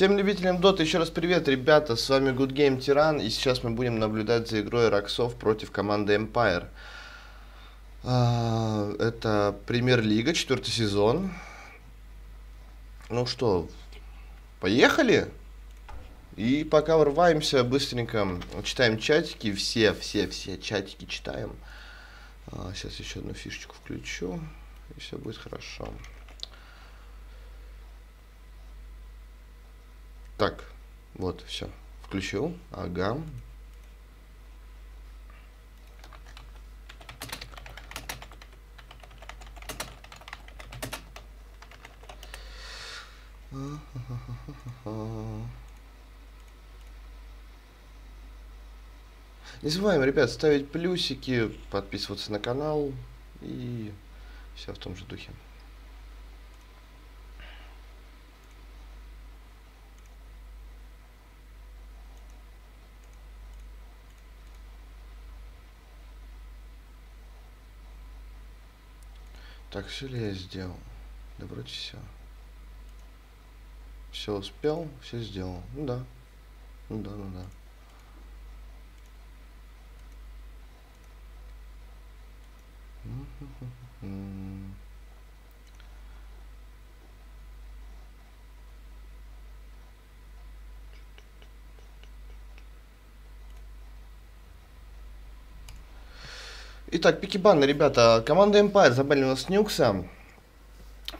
Всем любителям Дота еще раз привет, ребята, с вами Good Game Тиран, и сейчас мы будем наблюдать за игрой Роксов против команды Empire. А, это премьер-лига, четвертый сезон. Ну что, поехали? И пока врываемся, быстренько читаем чатики, все, все, все чатики читаем. А, сейчас еще одну фишечку включу, и все будет хорошо. Так, вот, все. Включил. Ага. Не забываем, ребят, ставить плюсики, подписываться на канал и все в том же духе. Так, все ли я сделал? Да вроде все. Все успел, все сделал. Ну да. Ну да, ну да. Mm-hmm. Итак, пикибаны, ребята. Команда Empire забанила нас Нюкса.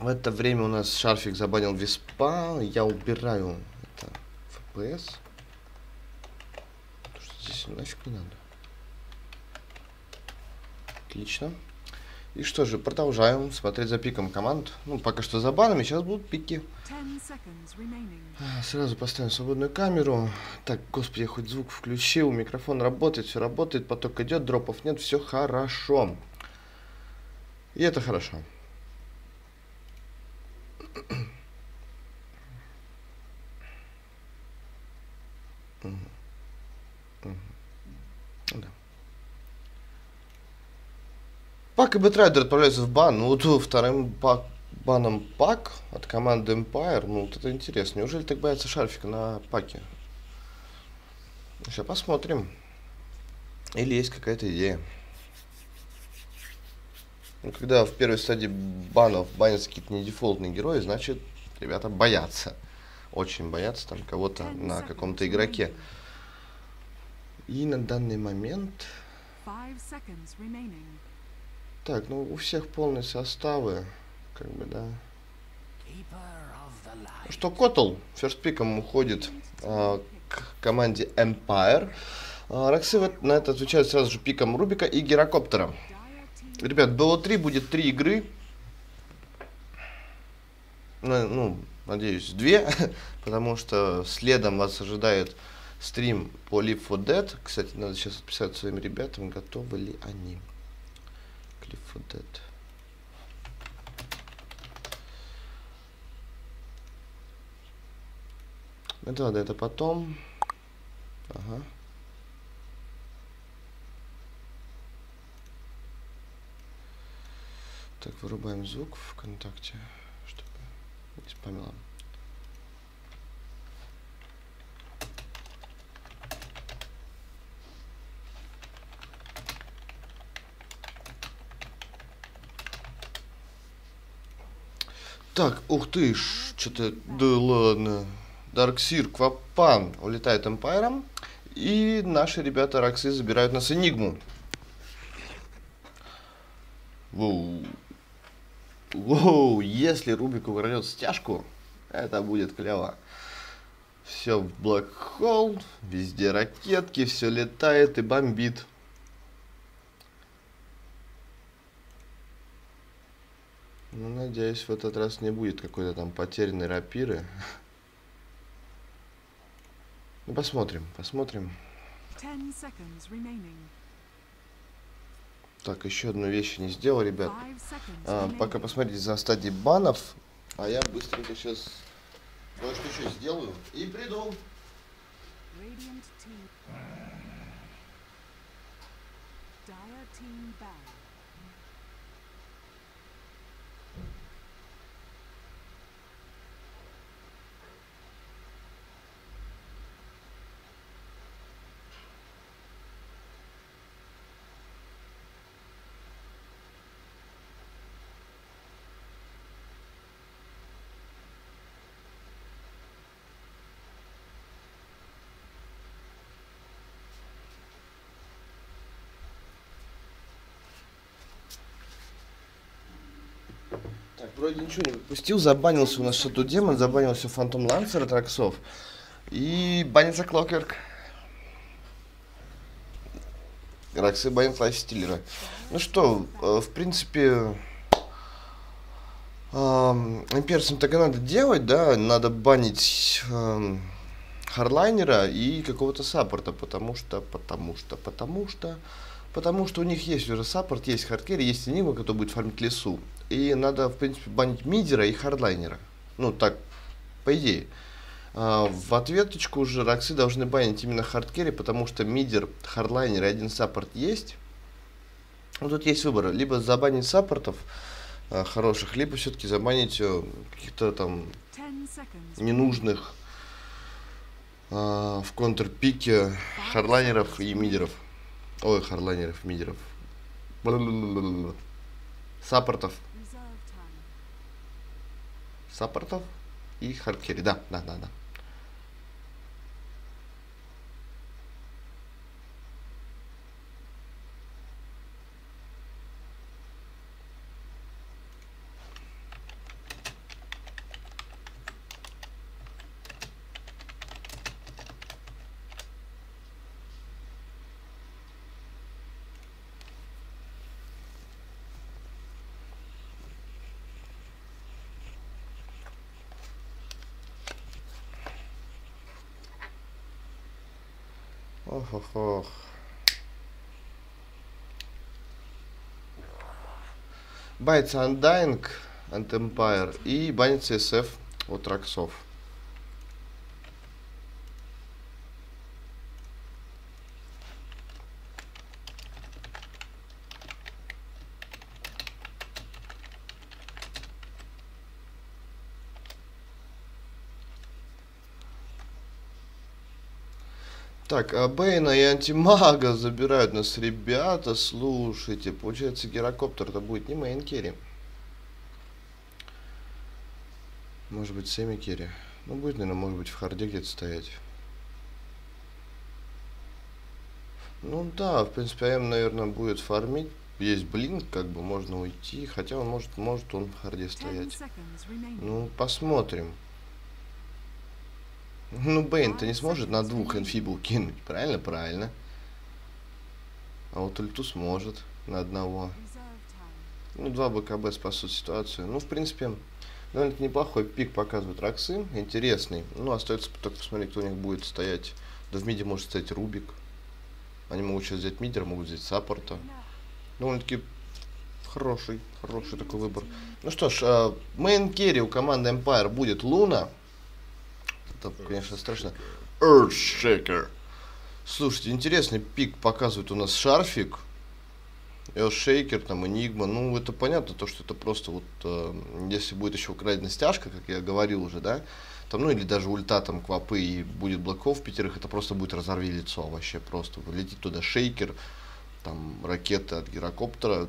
В это время у нас Шарфик забанил Виспа. Я убираю это FPS. Потому что здесь нафиг не надо. Отлично. И что же, продолжаем смотреть за пиком команд. Ну, пока что за банами, сейчас будут пики. Сразу поставим свободную камеру. Так, господи, я хоть звук включил, микрофон работает, все работает, поток идет, дропов нет, все хорошо. И это хорошо. Да. Пак и Бэтрайдер отправляются в бан. Ну, вот вторым пак, баном пак от команды Empire. Ну, вот это интересно. Неужели так боятся шарфика на паке? Сейчас посмотрим. Или есть какая-то идея. Ну, когда в первой стадии банов банятся какие-то недефолтные герои, значит, ребята боятся. Очень боятся там кого-то на каком-то игроке. И на данный момент... Так, ну у всех полные составы, как бы, да. Что Котл ферстпиком уходит э, к команде Empire. Э, Роксы на это отвечают сразу же пиком Рубика и Герокоптера. Ребят, БО3 будет три игры. Ну, ну, надеюсь, две, потому что следом вас ожидает стрим по Live for Dead. Кстати, надо сейчас отписать своим ребятам, готовы ли они. For Dead. Это ладно, это потом. Ага. Так, вырубаем звук в контакте, чтобы не спамило. Так, ух ты, что-то, да ладно. Дарксир, Квапан улетает Эмпайром. И наши ребята Роксы забирают нас Энигму. Воу. Воу, если Рубик угорнет стяжку, это будет клево. Все в Black Hole, везде ракетки, все летает и бомбит. Ну, надеюсь, в этот раз не будет какой-то там потерянной рапиры. Ну, посмотрим, посмотрим. Так, еще одну вещь не сделал, ребят. А, пока посмотрите за стадией банов. А я быстренько сейчас кое-что еще сделаю и приду. Dire team bad. Вроде ничего не выпустил. Забанился у нас Shadow Demon, забанился Фантом Лансер от Роксов. И банится Клокверк. Роксы банит Лайф. Ну что, э, в принципе, имперцам так и надо делать, да, надо банить эм, хардлайнера и какого-то саппорта, потому что, потому что, потому что, потому что у них есть уже саппорт, есть хардкерри, есть Энигма, который будет фармить лесу. И надо, в принципе, банить мидера и хардлайнера. Ну, так, по идее. А, в ответочку уже роксы должны банить именно хардкерри, потому что мидер, хардлайнер и один саппорт есть. Ну, тут есть выбор. Либо забанить саппортов а, хороших, либо все-таки забанить э, каких-то там ненужных а, в контрпике хардлайнеров и мидеров. Ой, хардлайнеров, мидеров. Саппортов саппортов и хардкерри. Да, да, да, да. Ох, ох, ох. Bytes Undying and Empire и банится SF от Роксов. Так, а Бейна и Антимага забирают нас ребята. Слушайте, получается гирокоптер это будет не main carry. Может быть semi carry. Ну будет, наверное, может быть в харде где-то стоять. Ну да, в принципе, АМ, наверное, будет фармить. Есть blink, как бы можно уйти. Хотя он может, может он в харде стоять. Ну, посмотрим. Ну, Бейн-то не сможет на двух Enfeeble кинуть, правильно? Правильно. А вот ульту сможет на одного. Ну, два БКБ спасут ситуацию. Ну, в принципе, довольно неплохой пик показывают Роксы. Интересный. Ну, остается только посмотреть, кто у них будет стоять. Да в миде может стоять Рубик. Они могут сейчас взять мидер, могут взять саппорта. Довольно-таки хороший, хороший такой выбор. Ну что ж, main carry у команды Empire будет Луна это, конечно, страшно. Earthshaker. Слушайте, интересный пик показывает у нас шарфик. Earthshaker, там, Enigma. Ну, это понятно, то, что это просто вот, э, если будет еще украдена стяжка, как я говорил уже, да, там, ну, или даже ульта, там, квапы и будет блоков пятерых, это просто будет разорви лицо вообще просто. Летит туда шейкер, там, ракета от гирокоптера,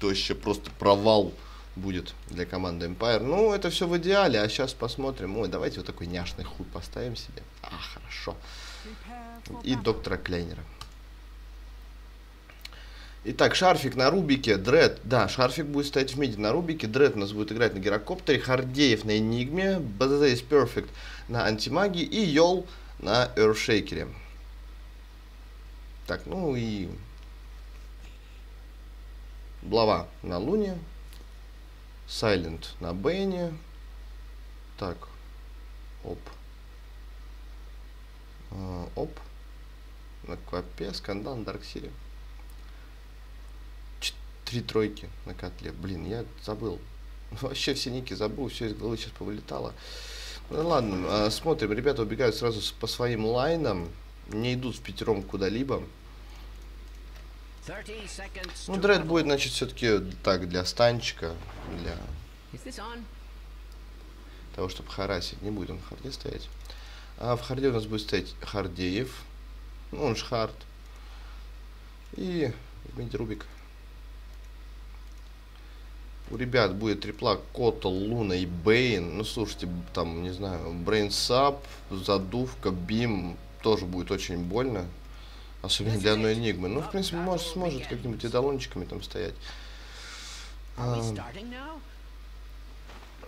то вообще просто провал будет для команды Empire. Ну, это все в идеале, а сейчас посмотрим. Ой, давайте вот такой няшный хуй поставим себе. А, хорошо. И доктора Клейнера. Итак, Шарфик на Рубике, Дред, да, Шарфик будет стоять в миде на Рубике, Дред у нас будет играть на Гирокоптере, Хардеев на Энигме, БЗЗ из Perfect на Антимаге и Йол на Эршейкере. Так, ну и Блава на Луне, Silent на Бэне. Так. Оп. А, оп. На Квапе, Скандал, на Дарксире. Три тройки на котле. Блин, я забыл. Вообще все ники забыл, все из головы сейчас повылетало. Ну ладно, а, смотрим. Ребята убегают сразу по своим лайнам. Не идут в пятером куда-либо. Ну, дред будет, значит, все-таки так, для станчика, для того, чтобы харасить. Не будет он в харде стоять. А в харде у нас будет стоять Хардеев. Ну, он же хард. И Рубик. У ребят будет трипла Котл, Луна и Бейн. Ну, слушайте, там, не знаю, Brain Sap, задувка, beam. Тоже будет очень больно. Особенно для одной энигмы. Ну, в принципе, может, сможет какими-нибудь эйдолончиками там стоять. А,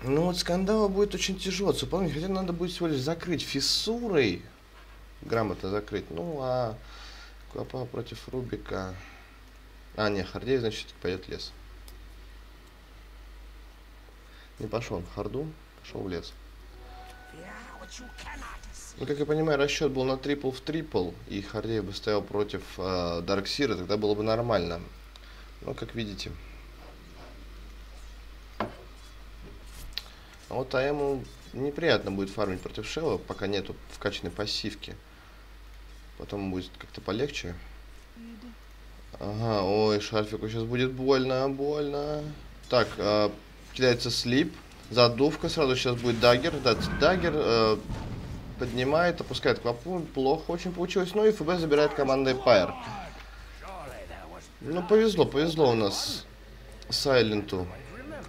Ну вот скандала будет очень тяжело. Выполнить, хотя надо будет всего лишь закрыть фиссурой. Грамотно закрыть. Ну а Клопа против Рубика. А, не, Хардей, значит, пойдет лес. Не пошел он в Харду, пошел в лес. Ну, как я понимаю, расчет был на трипл в трипл, и Хардей бы стоял против э, Дарксира, тогда было бы нормально. Но, как видите. А вот а ему неприятно будет фармить против Шелла, пока нету вкачанной пассивки. Потом будет как-то полегче. Ага, ой, шарфику сейчас будет больно, больно. Так, э, кидается sleep, задувка, сразу сейчас будет dagger. Да, dagger э, поднимает, опускает Квапу. Плохо очень получилось. Ну и ФБ забирает команда Empire. Ну, повезло, повезло у нас Сайленту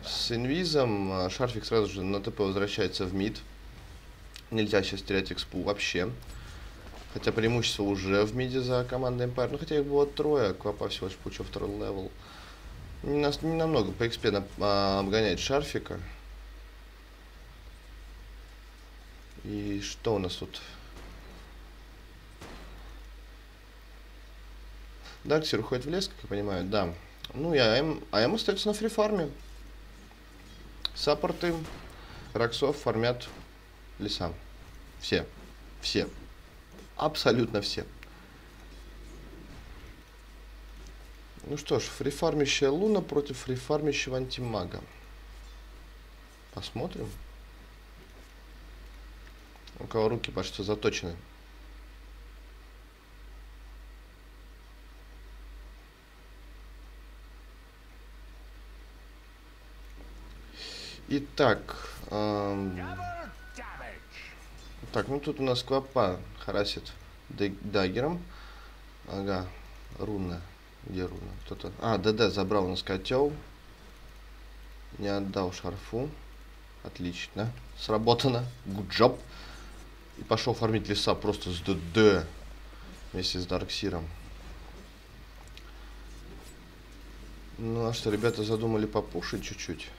с инвизом. А шарфик сразу же на ТП возвращается в мид. Нельзя сейчас терять экспу вообще. Хотя преимущество уже в миде за командой Empire. Ну, хотя их было трое, Квапа всего лишь получил второй level. Не, нас, не намного по XP на, а, обгоняет Шарфика. И что у нас тут? Дарксер уходит в лес, как я понимаю, да. Ну и АМ, АМ остается на фрифарме. Саппорты Роксов фармят леса. Все. Все. Абсолютно все. Ну что ж, фрифармящая Луна против фрифармящего антимага. Посмотрим. У кого руки почти заточены. Итак, эм, так, ну тут у нас Квапа харасит даггером. Ага, руна. Где руна? Кто-то... А, ДД забрал у нас котел. Не отдал шарфу. Отлично. Сработано. Good job. И пошел фармить леса просто с ДД. Вместе с Дарксиром. Ну а что, ребята задумали попушить чуть-чуть.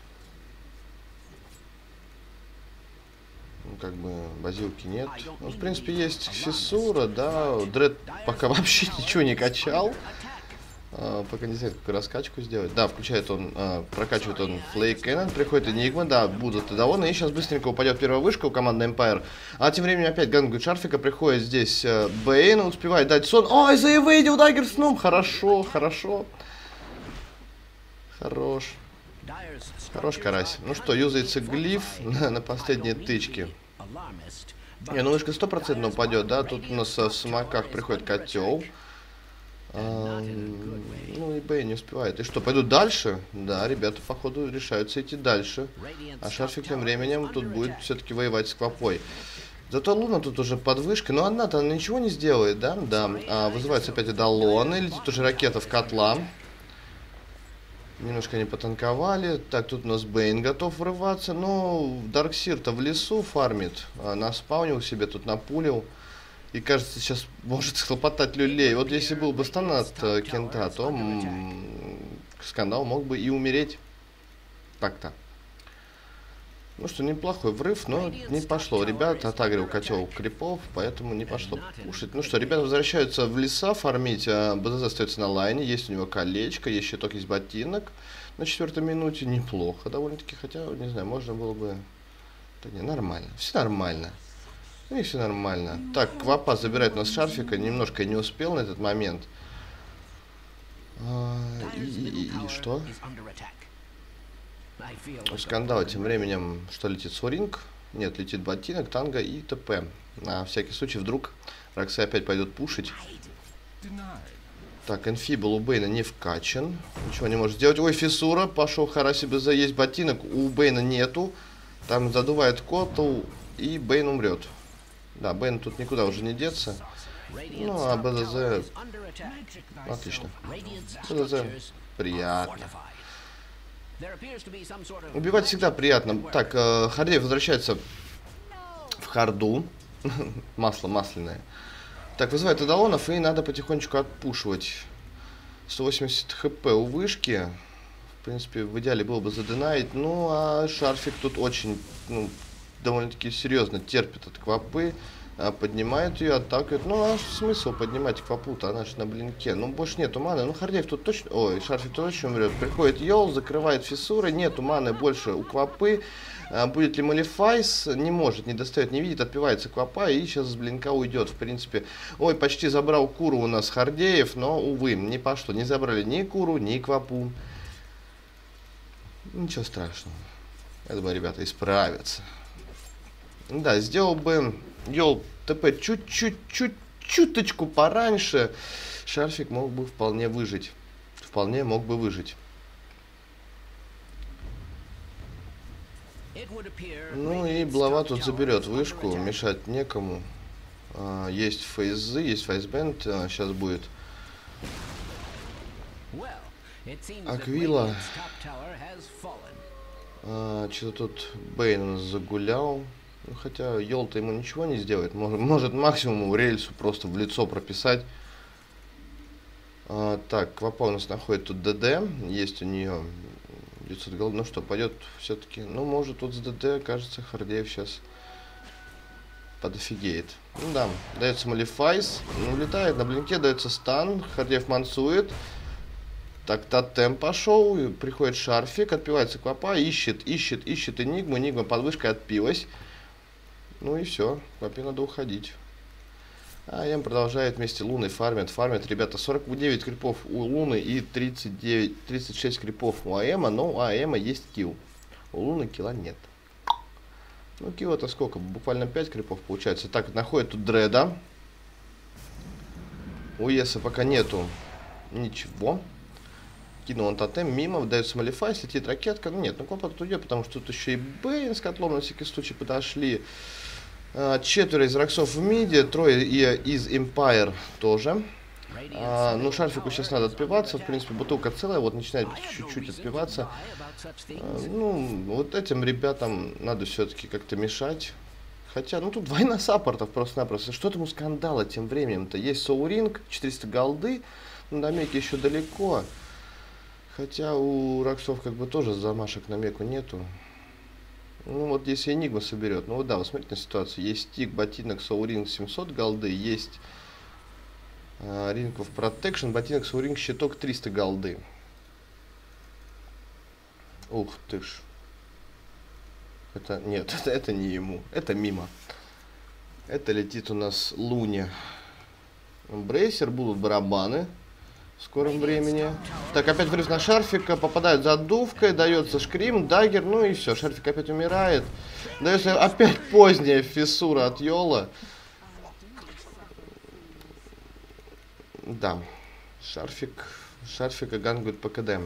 Ну, как бы базилки нет. Ну, в принципе, есть фиссура, да. Дред пока вообще ничего не качал. А, пока не знаю, какую раскачку сделать. Да, включает он, а, прокачивает он Flak Cannon, приходит Энигма, да, будут и довольны. И сейчас быстренько упадет первая вышка у команды Empire. А тем временем опять гангует Шарфика, приходит здесь э, Бэйн, успевает дать сон. Ой, заевейдил dagger сном, хорошо, хорошо. Хорош. Хорош карась. Ну что, юзается глиф на, на последние тычки. Не, ну вышка стопроцентно упадет, да? Тут у нас в самоках приходит котел. А, ну и Бэй не успевает. И что, пойдут дальше? Да, ребята, походу, решаются идти дальше. А Шарфик тем временем тут будет все-таки воевать с Квапой. Зато Луна тут уже под вышкой. Но одна-то она ничего не сделает, да? Да. А, вызывается опять Эдалоны. Летит уже ракета в котла. Немножко не потанковали. Так, тут у нас Бейн готов врываться. Но Дарксир-то в лесу фармит. А, наспаунил себе, тут напулил. И кажется, сейчас может схлопотать люлей. Вот если был бы стан от э, Кента, то скандал мог бы и умереть. Так-то. Ну что, неплохой врыв, но не пошло. Ребята отагрил котел крипов, поэтому не пошло кушать. Ну что, ребята возвращаются в леса фармить. А БЗЗ остается на лайне. Есть у него колечко, есть щиток из ботинок. На четвертой минуте неплохо довольно-таки. Хотя, не знаю, можно было бы... Да не, нормально. Все нормально. Ну и все нормально. Так, Квапа забирает у нас шарфика. Немножко не успел на этот момент. А, и, и, и, что? У скандала тем временем, что летит Суринг? Нет, летит ботинок, танго и ТП. На всякий случай, вдруг Рокси опять пойдет пушить. Так, инфибл у Бейна не вкачан. Ничего не может сделать. Ой, фиссура. Пошел Хараси без заесть ботинок. У Бейна нету. Там задувает котл. И Бейн умрет. Да, Бейн тут никуда уже не деться. Ну, а БДЗ... Отлично. БДЗ приятно. Убивать всегда приятно. Так, э, Хардей возвращается в харду. Масло масляное. Так, вызывает Эдалонов, и надо потихонечку отпушивать. 180 хп у вышки. принципе, в идеале было бы заденаить. Ну, а Шарфик тут очень, ну, довольно-таки серьезно терпит от Квапы. А, поднимает ее, отталкивает. Ну, а смысл поднимать Квапу-то? Она же на блинке. Ну, больше нету маны. Ну, Хардеев тут точно... Ой, Шарфик точно умрет. Приходит Йол, закрывает фиссуры. Нету маны больше у Квапы. А, будет ли Малифайс? Не может, не достает, не видит. Отпивается Квапа и сейчас с блинка уйдет. В принципе, ой, почти забрал Куру у нас Хардеев, но, увы, не пошло. Не забрали ни Куру, ни Квапу. Ничего страшного. Я думаю, ребята исправятся. Да, сделал бы Йол ТП чуть-чуть, чуть чуточку пораньше, шарфик мог бы вполне выжить. Вполне мог бы выжить. Ну и Блава тут заберет вышку, мешать некому. А, есть фейзы, есть фейсбенд, а, сейчас будет. Аквила. А, Что-то тут Бейн загулял. Хотя Йолта ему ничего не сделает. Может, может максимум рельсу просто в лицо прописать. А, так, Квапа у нас находит тут ДД. Есть у нее 900 голды. Ну что, пойдет все-таки. Ну, может, тут с ДД, кажется, Хардеев сейчас подофигеет. Ну да, дается Malefice. Ну, улетает на блинке, дается стан. Хардеев мансует. Так, тотем пошел, приходит шарфик, отпивается квапа, ищет, ищет, ищет энигму, энигма под вышкой отпилась. Ну и все, Квапе надо уходить. АМ продолжает вместе Луной фармит. Фармит, ребята, 49 крипов у Луны и 39, 36 крипов у АМа, но у АМа есть kill. У Луны килла нет. Ну, килл это сколько? Буквально 5 крипов получается. Так, находит тут Дреда. У Еса пока нету ничего. Кинул он тотем, мимо, дается малифай, летит ракетка. Ну нет, ну копа тут идет, потому что тут еще и Бейн с котлом на всякий случай подошли. А, четверо из Роксов в миде, трое из Empire тоже. А, ну, шарфику сейчас надо отпиваться. В принципе, бутылка целая, вот начинает чуть-чуть отпиваться. А, ну, вот этим ребятам надо все-таки как-то мешать. Хотя, ну тут война саппортов просто-напросто. Что там у скандала тем временем-то? Есть Соуринг, 400 голды, на домеке еще далеко. Хотя у Роксов как бы тоже замашек на меку нету. Ну вот если Энигма соберет, ну вот да, вы смотрите на ситуацию. Есть стик, ботинок, соуринг 700 голды, есть э, Ring of Protection, ботинок, соуринг, щиток 300 голды. Ух ты ж. Это, нет, это, это не ему, это мимо. Это летит у нас Луни. Брейсер, будут барабаны в скором времени. Так, опять врыв на шарфика, попадает задувкой, дается шкрим, дагер, ну и все, шарфик опять умирает. Дается опять поздняя фиссура от Йола. Да, шарфик, шарфика гангует по КД.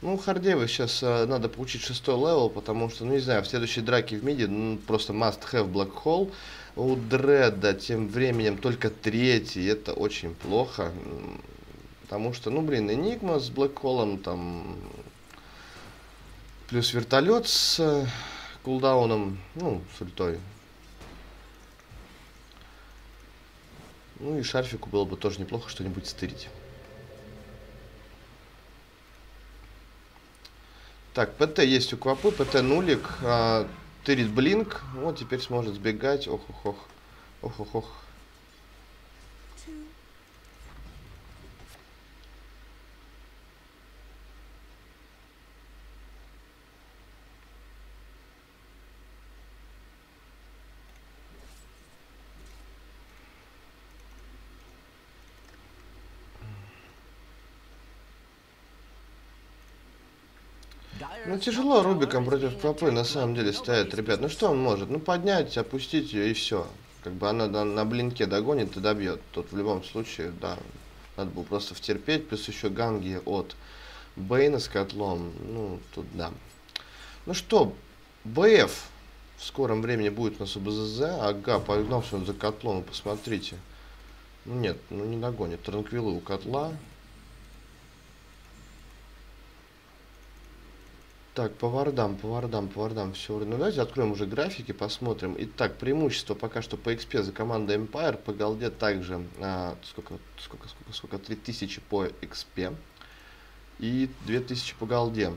Ну, Хардеева сейчас э, надо получить шестой level, потому что, ну, не знаю, в следующей драке в миде ну, просто must have Black Hole. У Дреда тем временем только третий, это очень плохо. Потому что, ну, блин, Энигма с Black Hole ом, там, плюс вертолет с э, cooldown ом, ну, с ультой. Ну и шарфику было бы тоже неплохо что-нибудь стырить. Так, ПТ есть у Квапы, ПТ нулик, а, тырит блинк, вот теперь сможет сбегать, ох-ох-ох, ох-ох-ох. Ну тяжело Рубиком против Папы на самом деле стоять, ребят. Ну что он может? Ну поднять, опустить ее и все. Как бы она на, на блинке догонит и добьет. Тут в любом случае, да, надо было просто втерпеть. Плюс еще ганги от Бейна с котлом. Ну, тут да. Ну что, БФ в скором времени будет у нас у БЗЗ. Ага, погнался он за котлом, посмотрите. Ну нет, ну не догонит. Транквилы у котла. Так, по вардам, по вардам, по вардам все. Ну давайте откроем уже графики, посмотрим. Итак, преимущество пока что по XP за командой Empire. По голде также, а, сколько, сколько, сколько, сколько, 3000 по XP. И 2000 по голде.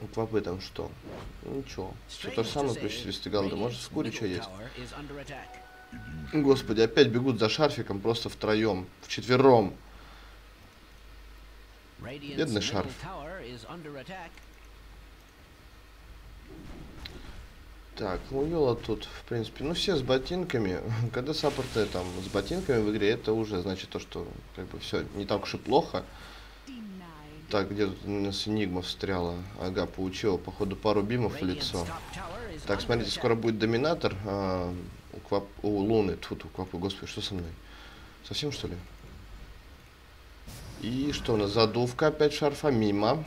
У Квапы там что? Ну, ничего. Все то же самое, плюс 400 голды. Может, в скуре что есть? Господи, опять бегут за шарфиком просто втроем, вчетвером. Бедный шарф. Так, ну Йола тут, в принципе, ну все с ботинками. Когда саппорты там с ботинками в игре, это уже значит то, что как бы все не так уж и плохо. Так, где тут у нас Энигма встряла? Ага, получила, походу, пару бимов в лицо. Так, смотрите, скоро будет Доминатор а, у, Квап... у Луны. Тут у Квапы, господи, что со мной? Совсем, что ли? И что у нас? Задувка опять шарфа мимо.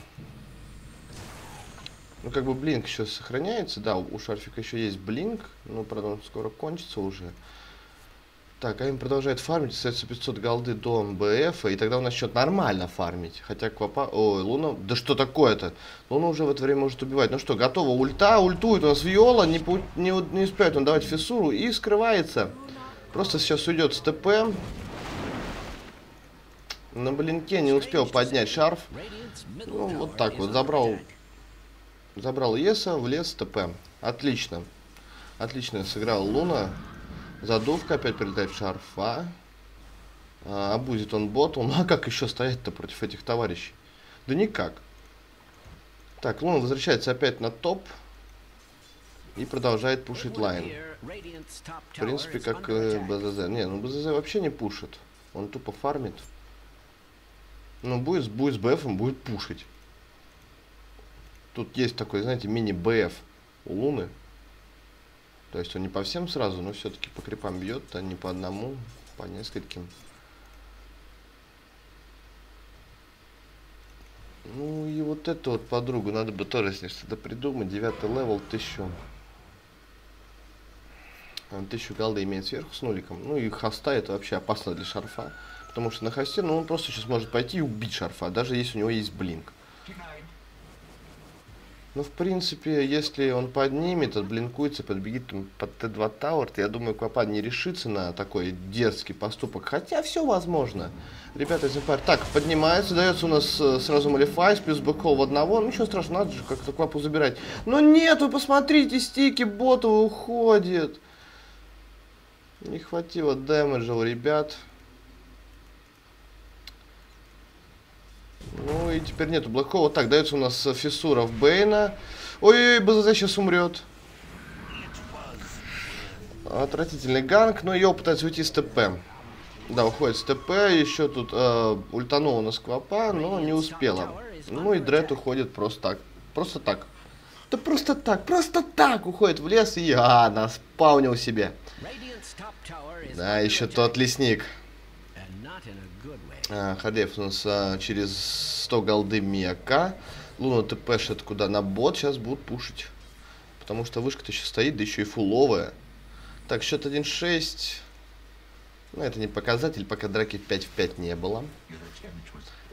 Ну, как бы блинк еще сохраняется. Да, у шарфика еще есть блинк. Но, правда, он скоро кончится уже. Так, а им продолжает фармить, остается 500 голды до МБФ, и тогда он начнет нормально фармить. Хотя Квапа... Ой, Луна... Да что такое-то? Луна уже в это время может убивать. Ну что, готово. Ульта, ультует у нас Виола, не, не, не успеет он давать фиссуру и скрывается. Просто сейчас уйдет с ТП. На блинке не успел поднять шарф. Ну, вот так вот. Забрал, забрал Еса, влез ТП. Отлично. Отлично сыграл Луна. Задувка опять прилетает в шарфа. А, обузит он бот. Ну а как еще стоять-то против этих товарищей? Да никак. Так, Луна возвращается опять на топ. И продолжает пушить лайн. В принципе, как э, БЗЗ. Не, ну БЗЗ вообще не пушит. Он тупо фармит. Ну, будет, будет с БФом, будет пушить. Тут есть такой, знаете, мини-БФ у Луны. То есть он не по всем сразу, но все-таки по крипам бьет, а не по одному, по нескольким. Ну и вот эту вот подругу надо бы тоже с ней что-то придумать. Девятый level, тысячу. Тысячу голды имеет сверху с нуликом. Ну и haste а это вообще опасно для шарфа. Потому что на haste, ну, он просто сейчас может пойти и убить шарфа, даже если у него есть blink. Ну, в принципе, если он поднимет, отблинкуется, подбегит там, под T2 Tower, я думаю, Квапа не решится на такой дерзкий поступок. Хотя все возможно. Ребята Empire. Так, поднимается, дается у нас э, сразу Малифайс, плюс бэкхол в одного. Ну, ничего страшного, надо же как-то Квапу забирать. Но нет, вы посмотрите, стики бота уходит. Не хватило дэмэджа у ребят. Ну и теперь нету Блэкхола. Так, дается у нас фиссура в Бейна. Ой-ой-ой, БЗЗ сейчас умрет. Отвратительный ганг, но ее пытается уйти с ТП. Да, уходит с ТП, еще тут э, ультанула на сквапа, но не успела. Ну и Дред уходит просто так. Просто так. Да просто так, просто так уходит в лес и а, наспаунил себе. Да, еще тот лесник. А, Хадеев у нас а, через 100 голды Мияка. Луна ТПшит куда? На бот сейчас будут пушить. Потому что вышка-то еще стоит, да еще и фуловая. Так, счет 1-6. Ну, это не показатель, пока драки 5 в 5 не было.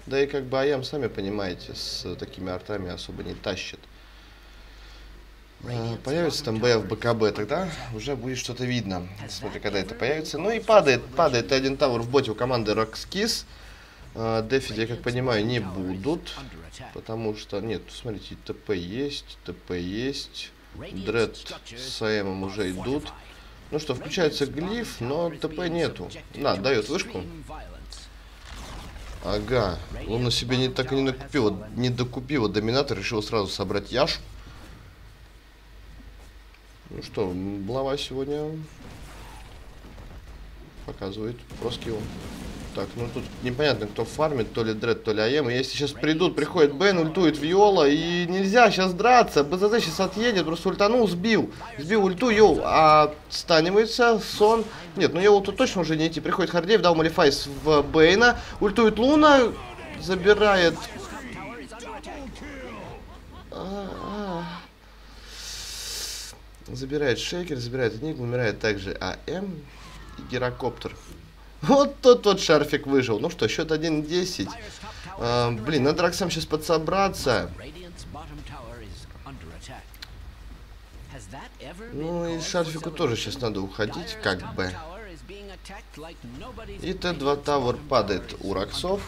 Да и как бы Аям, сами понимаете, с такими артами особо не тащит. А, появится там БФ БКБ, тогда уже будет что-то видно. Смотри, когда это появится. Ну и падает, падает один тавр в боте у команды Rockskis. А, Дефить, я как понимаю, не будут. Потому что, нет, смотрите, ТП есть, ТП есть. Дред с АМом уже идут. Ну что, включается глиф, но ТП нету. На, дает вышку. Ага, он на себе не так и не накупил, не докупил. Доминатор решил сразу собрать Яш. Ну что, Блава сегодня показывает про скилл. Так, ну тут непонятно, кто фармит, то ли Дред, то ли АЕМ. Если сейчас придут, приходит Бен, ультует Виола, и нельзя сейчас драться. БЗЗ сейчас отъедет, просто ультанул, сбил. Сбил ульту, Йоу, отстанивается, Сон. Нет, ну Йоу тут точно уже не идти. Приходит Хардеев, дал Малифайс в Бейна. Ультует Луна, забирает... А -а -а. Забирает Шейкер, забирает Энигму, умирает также АМ и Герокоптер. Вот тот вот шарфик выжил. Ну что, счет 1-10. А, блин, надо Роксам сейчас подсобраться. Ну и шарфику тоже сейчас надо уходить, как бы. И Т2 Тавр падает у Роксов.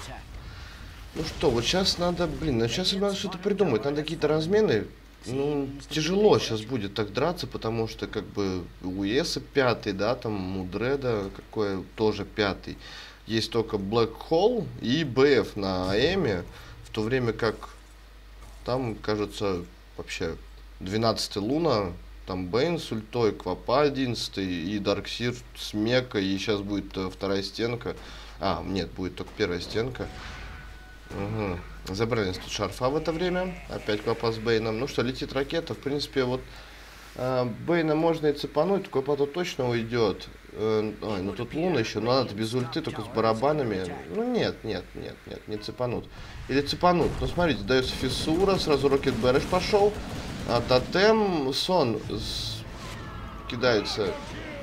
Ну что, вот сейчас надо, блин, ну сейчас надо что-то придумать, надо какие-то размены. Ну, тяжело сейчас будет так драться, потому что как бы у Еса пятый, да, там у Дреда какой тоже пятый. Есть только Black Hole и БФ на Эме, в то время как там, кажется, вообще 12 Луна, там Бейн с ультой, Квапа 11 и Дарксир с Мека, и сейчас будет э, вторая стенка. А, нет, будет только первая стенка. Угу. Забрали тут шарфа в это время. Опять Квапа с Бейном. Ну что, летит ракета. В принципе, вот э, Бейна можно и цепануть, Квапа то точно уйдет. Э, ой, ну тут Луна еще, но надо без ульты, только с барабанами. Ну нет, нет, нет, нет, не цепанут. Или цепанут. Ну смотрите, дается фиссура, сразу Рокет Бэрэш пошел. А тотем, сон с... кидается.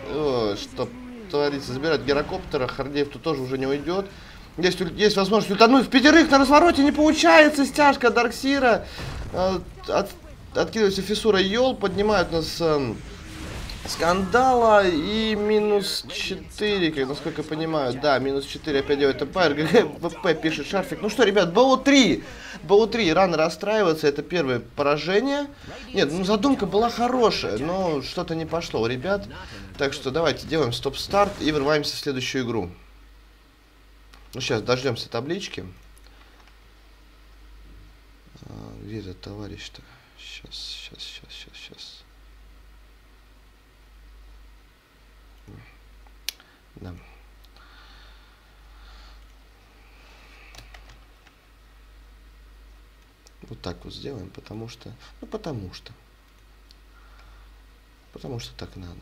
О, что творится? Забирать гирокоптера, Хардеев тут тоже уже не уйдет. Есть, есть возможность ультануть в пятерых на развороте, не получается, стяжка Дарксира. От, от, откидывается фиссура Йол, поднимают нас... Э, скандала и минус 4, как насколько я понимаю. Да, минус 4 опять делает ТП. РГГ пишет Шарфик. Ну что, ребят, БО-3. БО-3. Рано расстраиваться. Это первое поражение. Нет, ну задумка была хорошая, но что-то не пошло, ребят. Так что давайте делаем стоп-старт и врываемся в следующую игру. Ну сейчас дождемся таблички. А, где этот товарищ-то? Сейчас, сейчас, сейчас, сейчас, сейчас. Да. Вот так вот сделаем, потому что... Ну, потому что. Потому что так надо.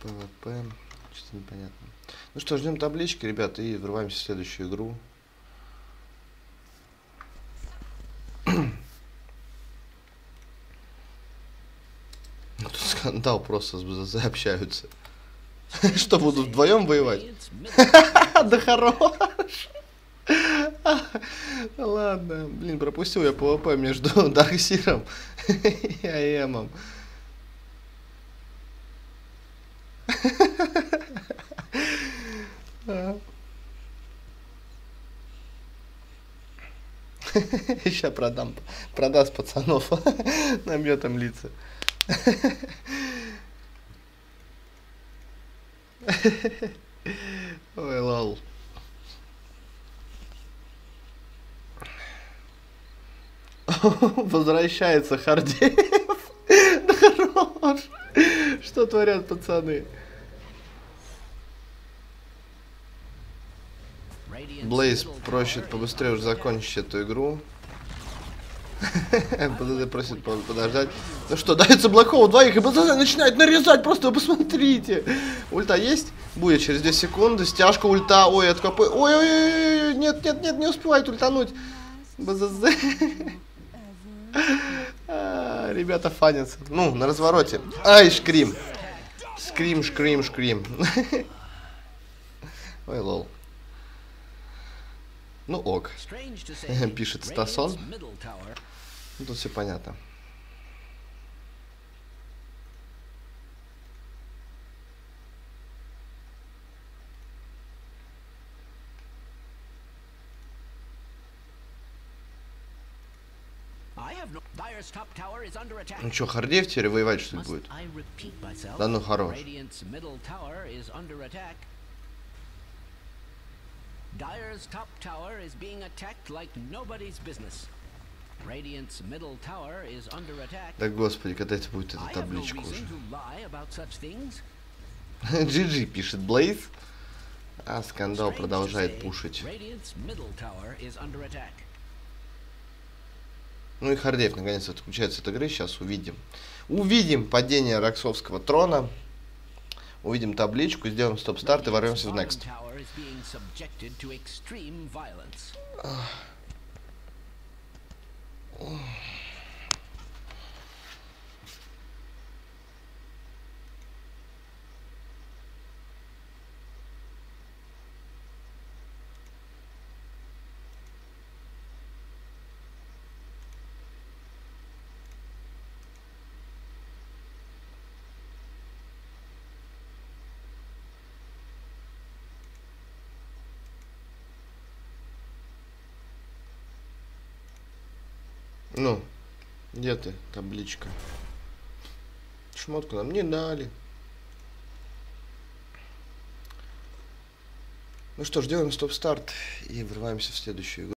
PvP. Что-то непонятно. Ну что, ждем таблички, ребята, и врываемся в следующую игру. Тут скандал просто с БЗЗ общаются. Что, будут вдвоем воевать? Да хорош! Ладно, блин, пропустил я PvP между Дарксиром и Аэмом. Сейчас продам, продаст пацанов, наметом лица. Ой, лол. Возвращается Хардеев. Да хорош. Что творят пацаны? Блейз просит побыстрее уже закончить эту игру. БДД просит подождать. Ну что, дается Блэкхоу двоих, и БДД начинает нарезать, просто вы посмотрите. Ульта есть? Будет через 2 секунды. Стяжка ульта. Ой, откопы. Ой, ой, ой, ой, нет, нет, нет, не успевает ультануть. БЗЗ. А, ребята фанятся. Ну, на развороте. Ай, шкрим. Скрим, шкрим, шкрим. Ой, лол. Ну ок. Пишет Стасон. Ну, тут все понятно. Ну что, Хардеев теперь воевать что ли будет? Да ну хорош. Dyer's top tower is being attacked like nobody's business. Radiant's middle tower is under attack. Да господи, когда это будет эта табличка уже? GG пишет Блейз. А скандал продолжает пушить. Ну и Хардеев наконец отключается от игры. Сейчас увидим. Увидим падение Роксовского трона. увидим табличку, сделаем стоп-старт и ворвемся в Next. Ну, где ты, табличка? Шмотку нам не дали. Ну что ж, делаем стоп-старт и врываемся в следующую игру.